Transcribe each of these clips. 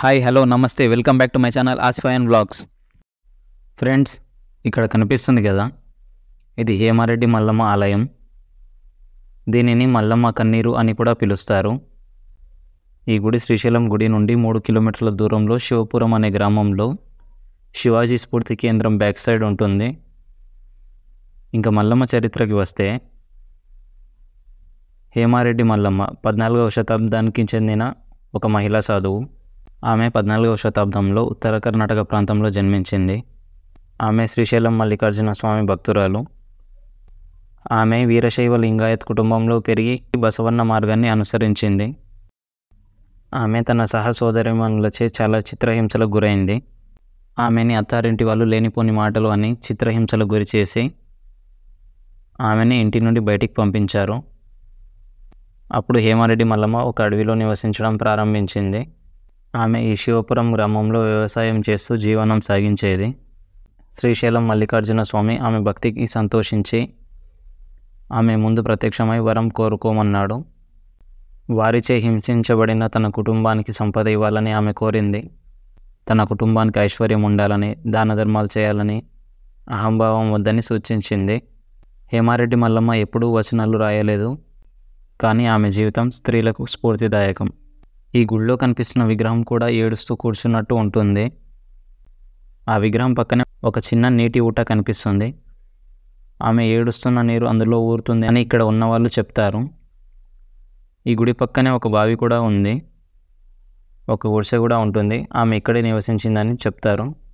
Hi hello నమస్తే. Welcome back to my channel Asifayan blogs friends ఇక్కడ కనిపిస్తుంది కదా? ఇది హేమారెడ్డి మల్లమ్మ ఆలయం. దీనిని మల్లమ్మ కన్నీరు అని కూడా పిలుస్తారు. ఈ గుడి శ్రీశైలం గుడి నుండి మూడు కిలోమీటర్ల దూరంలో శివపురం అనే గ్రామంలో శివాజీ స్ఫూర్తి కేంద్రం బ్యాక్ సైడ్ ఉంటుంది. ఇంకా మల్లమ్మ చరిత్రకి వస్తే హేమారెడ్డి మల్లమ్మ పద్నాలుగవ శతాబ్దానికి చెందిన ఒక మహిళా సాధువు. ఆమె పద్నాలుగవ శతాబ్దంలో ఉత్తర కర్ణాటక ప్రాంతంలో జన్మించింది. ఆమె శ్రీశైలం మల్లికార్జున స్వామి భక్తురాలు. ఆమె వీరశైవ లింగాయత్ కుటుంబంలో పెరిగి బసవన్న మార్గాన్ని అనుసరించింది. ఆమె తన సహ సోదరిమణులచే చాలా చిత్రహింసలకు గురైంది. ఆమెని అత్తారింటి వాళ్ళు లేనిపోని మాటలు అని చిత్రహింసలకు గురి చేసి ఆమెని ఇంటి నుండి బయటికి పంపించారు. అప్పుడు హేమారెడ్డి మల్లమ్మ ఒక అడవిలో నివసించడం ప్రారంభించింది. ఆమె ఈ శివపురం గ్రామంలో వ్యవసాయం చేస్తూ జీవనం సాగించేది. శ్రీశైలం మల్లికార్జున స్వామి ఆమె భక్తికి సంతోషించి ఆమె ముందు ప్రత్యక్షమై వరం కోరుకోమన్నాడు. వారిచే హింసించబడిన తన కుటుంబానికి సంపద ఇవ్వాలని ఆమె కోరింది. తన కుటుంబానికి ఐశ్వర్యం ఉండాలని దాన ధర్మాలు చేయాలని అహంభావం వద్దని సూచించింది. హేమారెడ్డి మల్లమ్మ ఎప్పుడూ వచనాలు రాయలేదు. కానీ ఆమె జీవితం స్త్రీలకు స్ఫూర్తిదాయకం. ఈ గుళ్ళో కనిపిస్తున్న విగ్రహం కూడా ఏడుస్తూ కూర్చున్నట్టు ఉంటుంది. ఆ విగ్రహం పక్కనే ఒక చిన్న నీటి ఊట కనిపిస్తుంది. ఆమె ఏడుస్తున్న నీరు అందులో ఊరుతుంది అని ఇక్కడ ఉన్నవాళ్ళు చెప్తారు. ఈ గుడి పక్కనే ఒక బావి కూడా ఉంది. ఒక గుడిసె కూడా ఉంటుంది. ఆమె ఇక్కడే నివసించిందని చెప్తారు.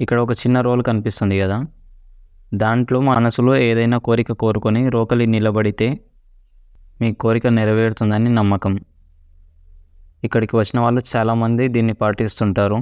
ఇక్కడ ఒక చిన్న రోల్ కనిపిస్తుంది కదా. దాంట్లో మనసులో ఏదైనా కోరిక కోరుకొని రోకలి నిలబడితే మీ కోరిక నెరవేరుతుందని నమ్మకం. ఇక్కడికి వచ్చిన వాళ్ళు చాలామంది దీన్ని పాటిస్తుంటారు.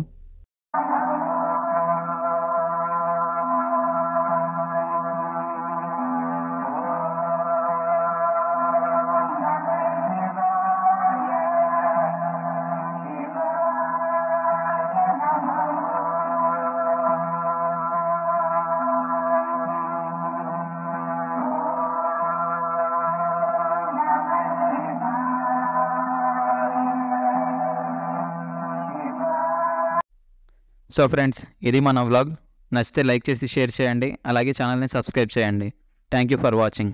సో ఫ్రెండ్స్ ఇది మన వ్లాగ్ నచ్చితే లైక్ చేసి షేర్ చేయండి. అలాగే ఛానల్ని సబ్స్క్రైబ్ చేయండి. Thank you for watching